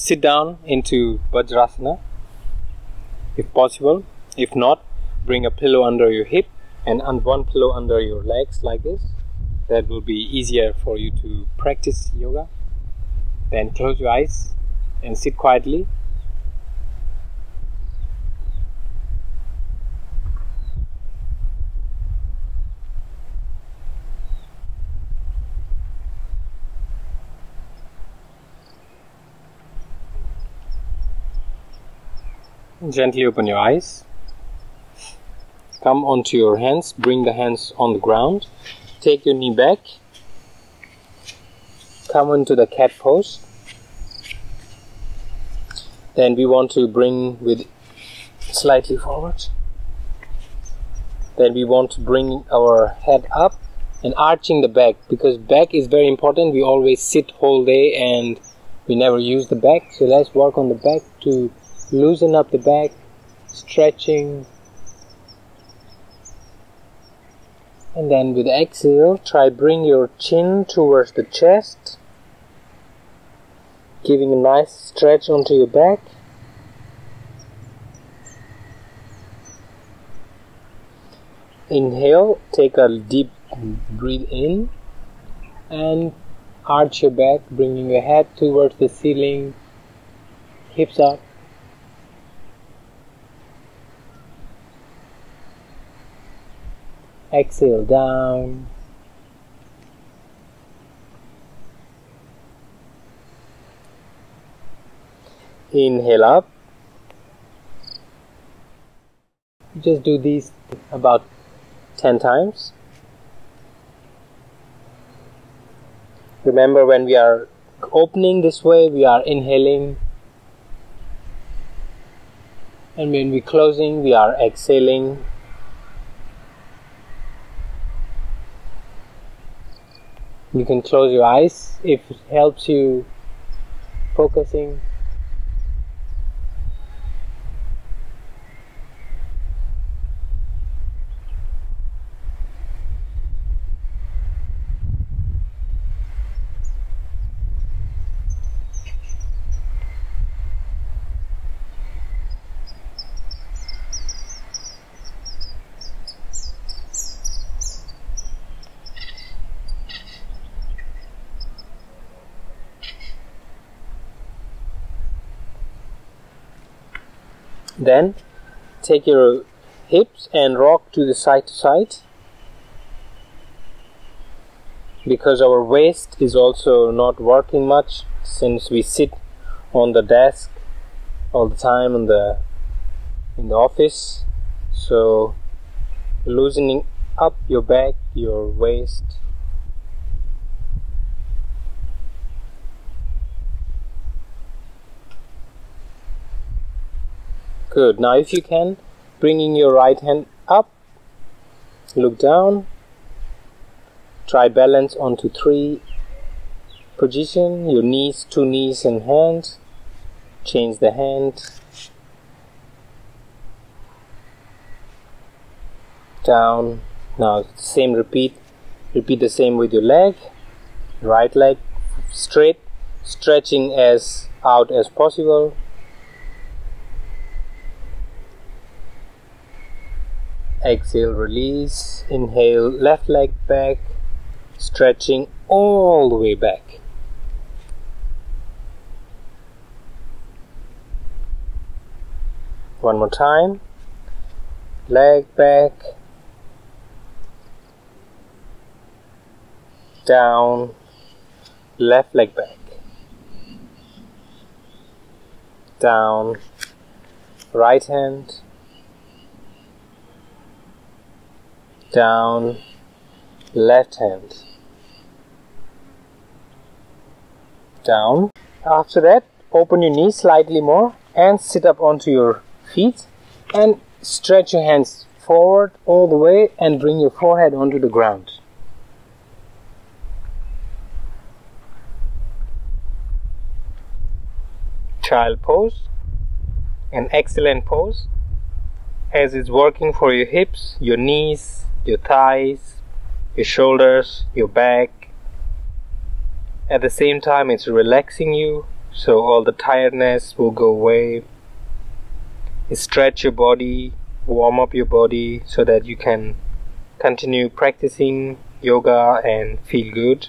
Sit down into Vajrasana if possible. If not, bring a pillow under your hip and one pillow under your legs like this. That will be easier for you to practice yoga. Then close your eyes and sit quietly. Gently open your eyes. Come onto your hands, bring the hands on the ground. Take your knee back. Come into the cat pose. Then we want to bring with slightly forward. Then we want to bring our head up and arching the back because back is very important. We always sit whole day and we never use the back. So let's work on the back to loosen up the back, stretching. And then with exhale, try bring your chin towards the chest, giving a nice stretch onto your back. Inhale, take a deep breathe in and arch your back, bringing your head towards the ceiling, hips up. Exhale down. Inhale up. Just do these about 10 times. Remember when we are opening this way, we are inhaling. And when we're closing, we are exhaling. You can close your eyes if it helps you focusing. Then take your hips and rock to the side to side. Because our waist is also not working much since we sit on the desk all the time in the in the office. So loosening up your back your waist Good. Now, if you can, bringing your right hand up, look down, try balance onto three. Position, your knees, two knees and hands, change the hand, down, now same repeat, repeat the same with your leg, right leg straight, stretching as out as possible, exhale release. Inhale left leg back. Stretching all the way back. One more time. Leg back. Down. Left leg back. Down. Right hand down left hand. Down. After that open your knees slightly more and sit up onto your feet and stretch your hands forward all the way and bring your forehead onto the ground. Child pose. An excellent pose. As it's working for your hips your knees your thighs, your shoulders, your back. At the same time, it's relaxing you, so all the tiredness will go away stretch your body warm up your body so that you can continue practicing yoga and feel good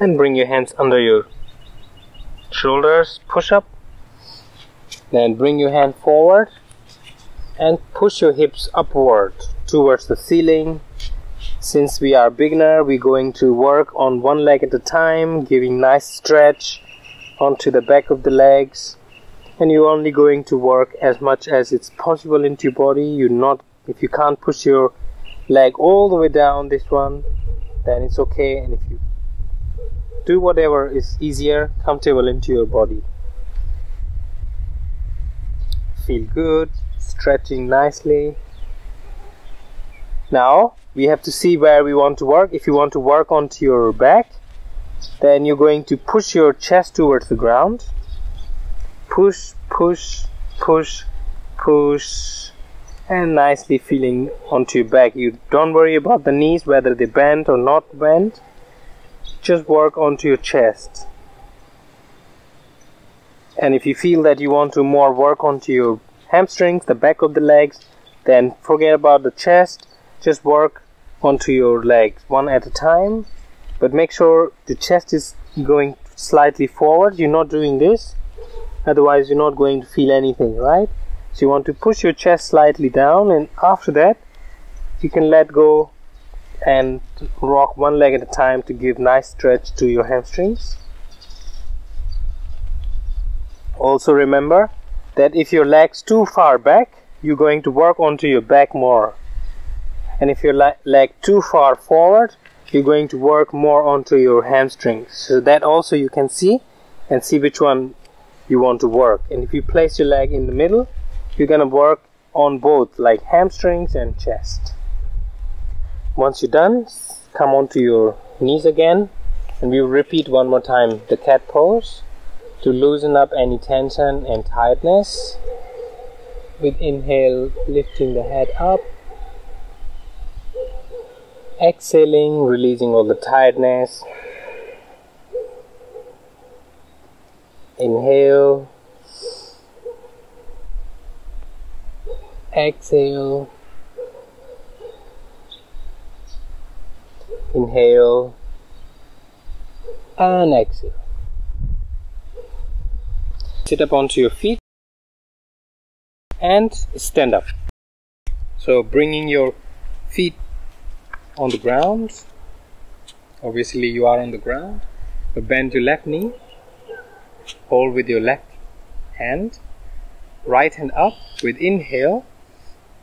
and bring your hands under your shoulders. Push up. Then bring your hand forward and push your hips upward towards the ceiling. Since we are beginner we're going to work on one leg at a time giving nice stretch onto the back of the legs. And you're only going to work as much as it's possible into your body. You're not if you can't push your leg all the way down this one then it's okay. And if you do whatever is easier comfortable into your body. Feel good stretching nicely. Now we have to see where we want to work. If you want to work onto your back then you're going to push your chest towards the ground. Push push push push and nicely feeling onto your back. You don't worry about the knees whether they bend or not bend just work onto your chest. And if you feel that you want to more work onto your hamstrings the back of the legs then forget about the chest. Just work onto your legs one at a time. But make sure the chest is going slightly forward. You're not doing this. Otherwise you're not going to feel anything right? So you want to push your chest slightly down and after that you can let go and rock one leg at a time to give nice stretch to your hamstrings. Also remember that if your legs too far back you're going to work onto your back more. And if your leg too far forward you're going to work more onto your hamstrings. So that also you can see and see which one you want to work. And if you place your leg in the middle you're gonna work on both like hamstrings and chest once you're done come onto your knees again and we will repeat one more time the cat pose to loosen up any tension and tightness with inhale lifting the head up. Exhaling releasing all the tiredness. Inhale. Exhale inhale. And exhale. Sit up onto your feet. And stand up. So bringing your feet on the ground. Obviously you are on the ground. But bend your left knee. Hold with your left hand. Right hand up with inhale.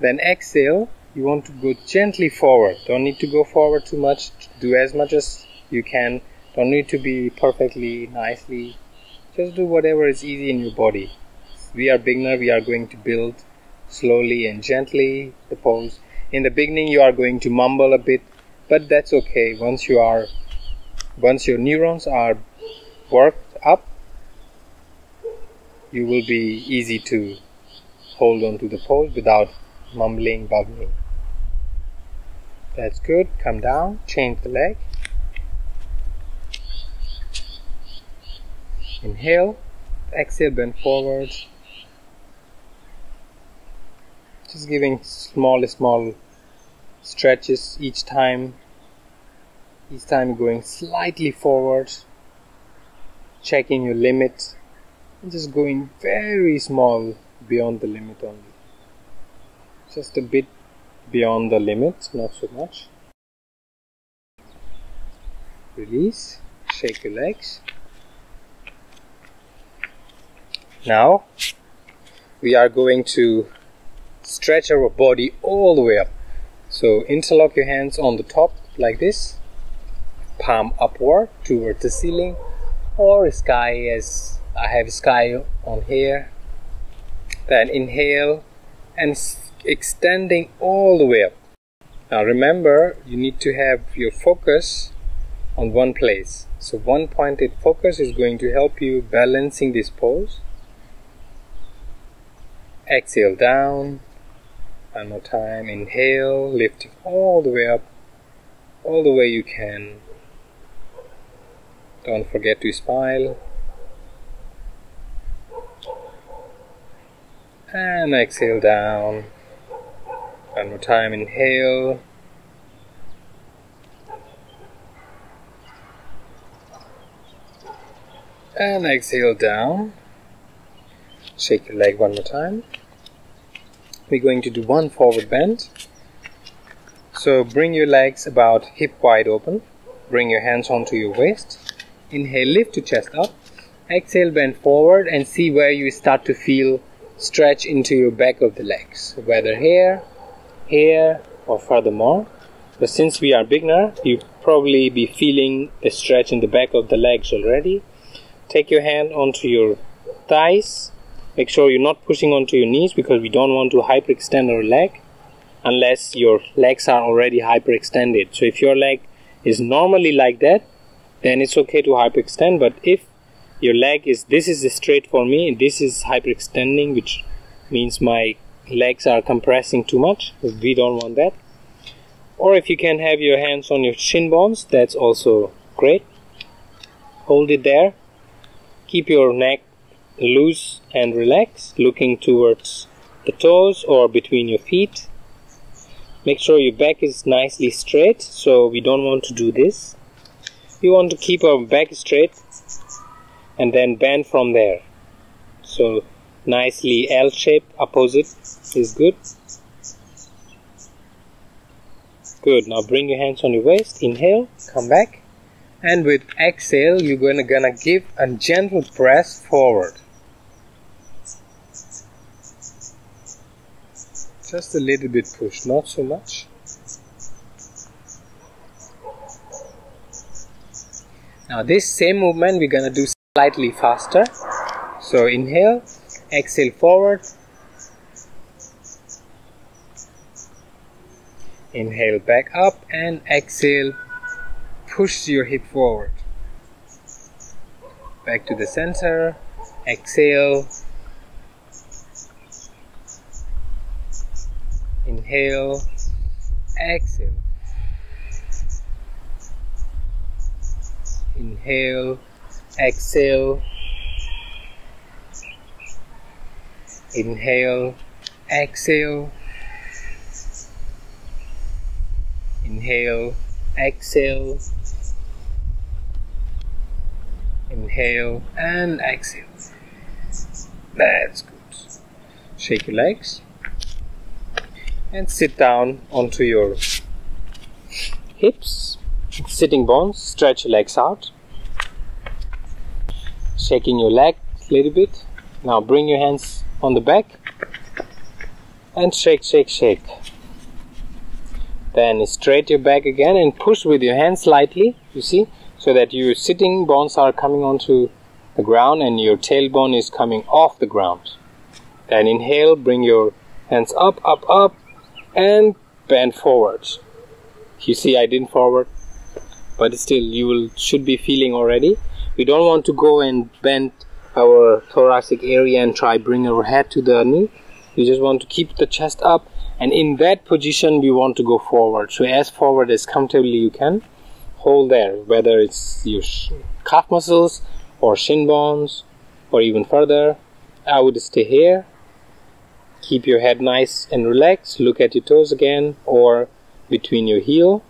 Then exhale you want to go gently forward. Don't need to go forward too much. Do as much as you can. Don't need to be perfectly nicely. Just do whatever is easy in your body. We are beginner. We are going to build slowly and gently the pose in the beginning you are going to mumble a bit but that's okay. Once you are once your neurons are worked up you will be easy to hold on to the pose without mumbling bubbling that's good. Come down, change the leg. Inhale, exhale, bend forward. Just giving small, small stretches each time. Each time going slightly forward, checking your limit, and just going very small beyond the limit only. Just a bit beyond the limit, not so much. Release, shake your legs. Now we are going to stretch our body all the way up. So interlock your hands on the top like this, palm upward towards the ceiling or sky as I have sky on here. Then inhale and extending all the way up. Now remember, you need to have your focus on one place. So one pointed focus is going to help you balancing this pose exhale down. One more time. Inhale lifting all the way up. All the way you can. Don't forget to smile. And exhale down one more time inhale. And exhale down. Shake your leg one more time. We're going to do one forward bend. So bring your legs about hip wide open. Bring your hands onto your waist. Inhale lift to chest up. Exhale bend forward and see where you start to feel stretch into your back of the legs. Whether here here or furthermore. But since we are beginner you probably be feeling the stretch in the back of the legs already. Take your hand onto your thighs. Make sure you're not pushing onto your knees because we don't want to hyperextend our leg unless your legs are already hyperextended. So if your leg is normally like that then it's okay to hyperextend. But if your leg is this is straight for me this is hyperextending which means my legs are compressing too much we don't want that or if you can have your hands on your shin bones that's also great hold it there Keep your neck loose and relaxed, looking towards the toes or between your feet. Make sure your back is nicely straight, so we don't want to do this. We want to keep our back straight and then bend from there. So nicely L shape opposite is good. Good. Now bring your hands on your waist. Inhale, come back and with exhale you're gonna gonna give a gentle press forward just a little bit push not so much now this same movement we're gonna do slightly faster so inhale exhale forward inhale back up and exhale push your hip forward. Back to the center. Exhale. Inhale. Exhale. Inhale. Exhale. Inhale. Exhale. Inhale. Exhale. Inhale and exhale. That's good. Shake your legs and sit down onto your hips, sitting bones. Stretch your legs out. Shaking your leg a little bit. Now bring your hands on the back and shake, shake, shake. Then straight your back again and push with your hands slightly. You see, so that your sitting bones are coming onto the ground and your tailbone is coming off the ground. Then inhale, bring your hands up, up, up, and bend forwards. You see, I didn't forward, but still, you will should be feeling already. We don't want to go and bend our thoracic area and try bring our head to the knee. We just want to keep the chest up, and in that position, we want to go forward. So as forward as comfortably you can hold there, whether it's your calf muscles or shin bones or even further. I would stay here. Keep your head nice and relaxed. Look at your toes again or between your heel.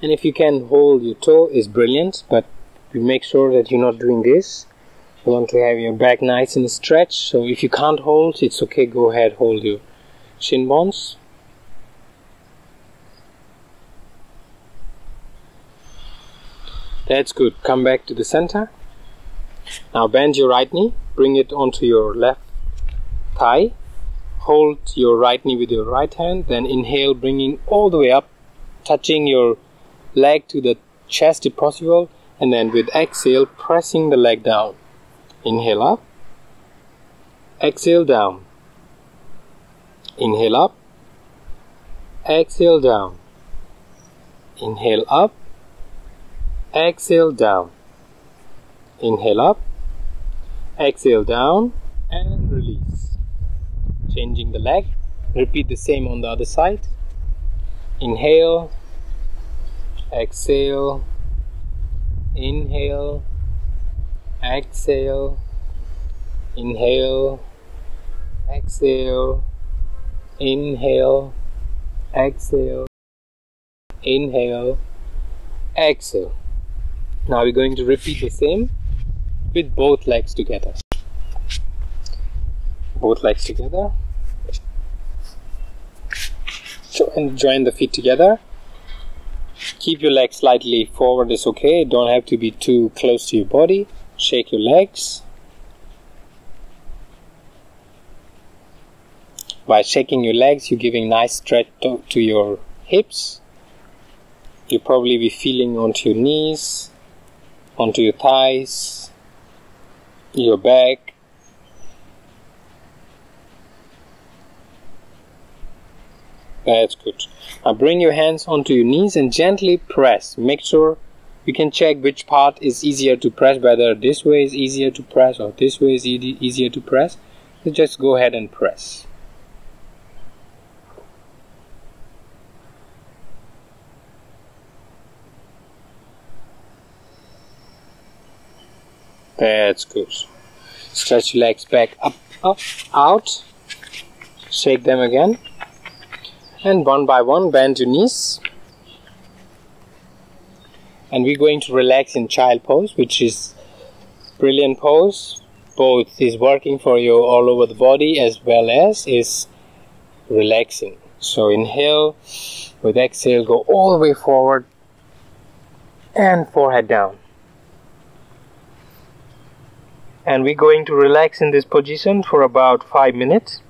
And if you can hold your toe is brilliant, but you make sure that you're not doing this. You want to have your back nice and stretched so if you can't hold it's okay go ahead hold your shin bones. That's good. Come back to the center. Now bend your right knee bring it onto your left thigh. Hold your right knee with your right hand then inhale bringing all the way up touching your leg to the chest if possible and then with exhale pressing the leg down Inhale up. Exhale down. Inhale up. Exhale down. Inhale up. exhale down inhale up exhale down and release changing the leg repeat the same on the other side inhale exhale. Inhale. Exhale. Inhale. Exhale. Inhale. Exhale. Inhale. Exhale. Now we're going to repeat the same with both legs together. Both legs together. And join the feet together keep your legs slightly forward is okay. Don't have to be too close to your body. Shake your legs. By shaking your legs you're giving nice stretch to, to your hips. You'll probably be feeling onto your knees onto your thighs your back that's good now bring your hands onto your knees and gently press make sure you can check which part is easier to press whether this way is easier to press or this way is e easier to press so just go ahead and press That's good. Stretch your legs back up, up, out. Shake them again. And one by one, bend your knees. And we're going to relax in child pose, which is brilliant pose. Both is working for you all over the body as well as is relaxing. So inhale, with exhale, go all the way forward and forehead down and we're going to relax in this position for about 5 minutes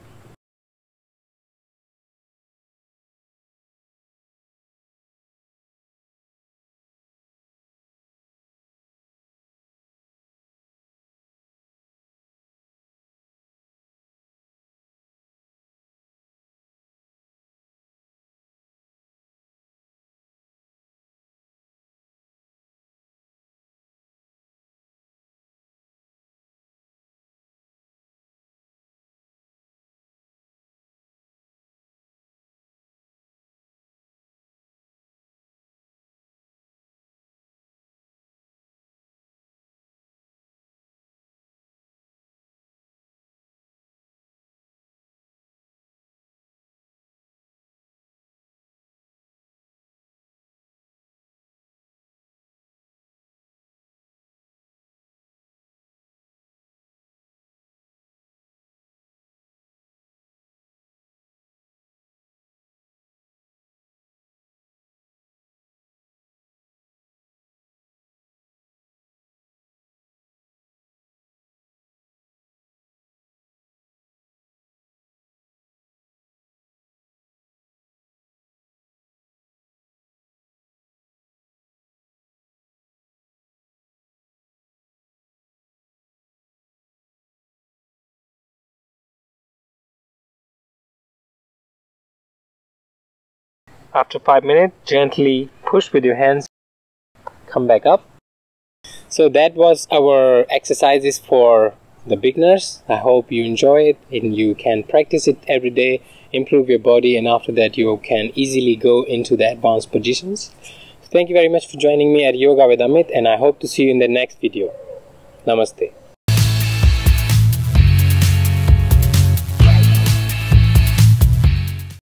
After 5 minutes, gently push with your hands, come back up. So that was our exercises for the beginners. I hope you enjoy it and you can practice it every day, improve your body, and after that, you can easily go into the advanced positions. Thank you very much for joining me at Yoga with Amit, and I hope to see you in the next video. Namaste.